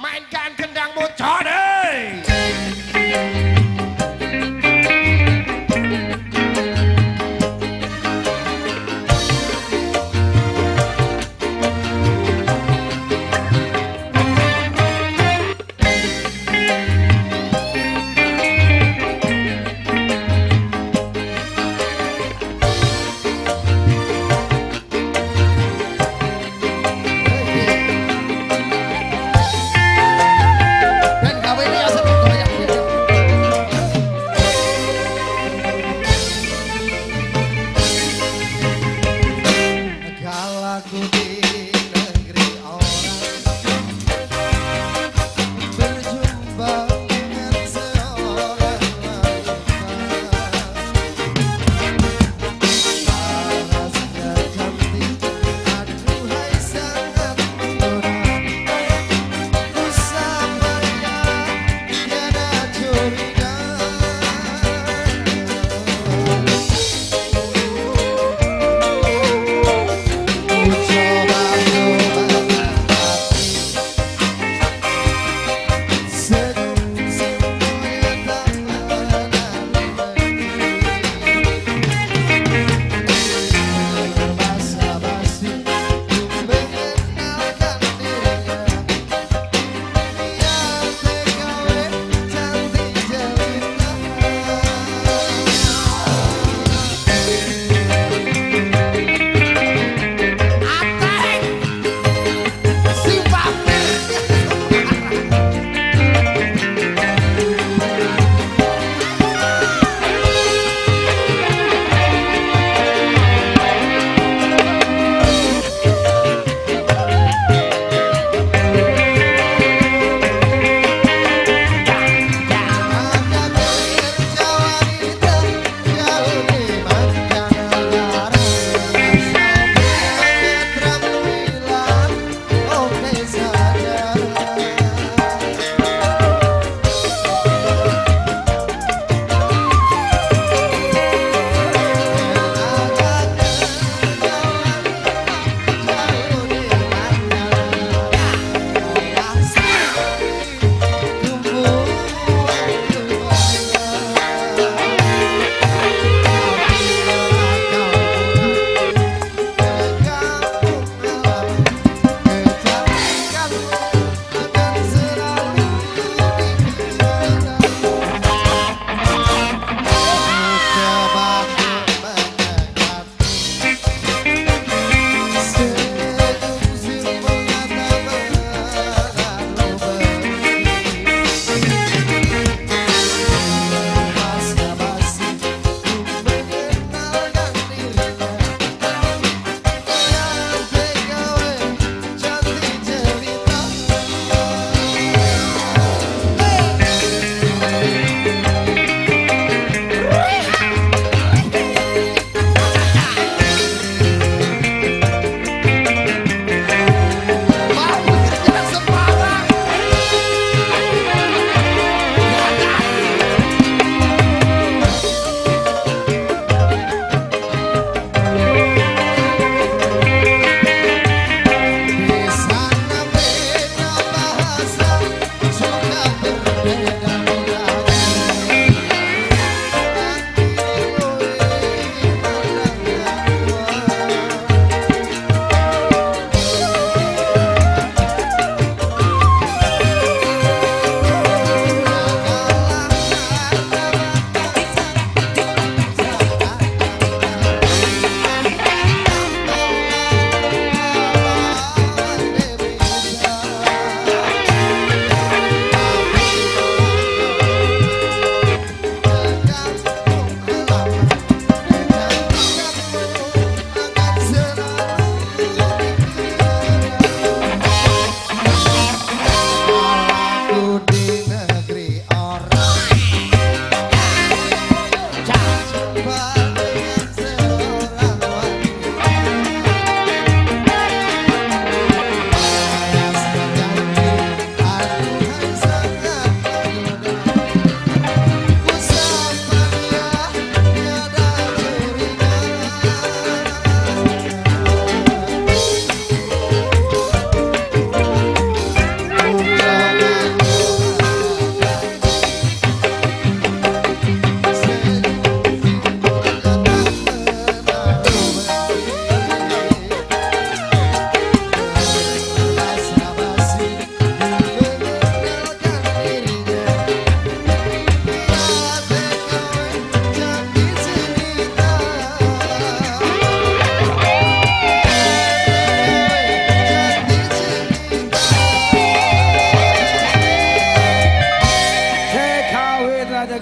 Mine can't.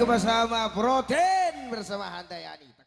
Bersama Protein bersama Handayani.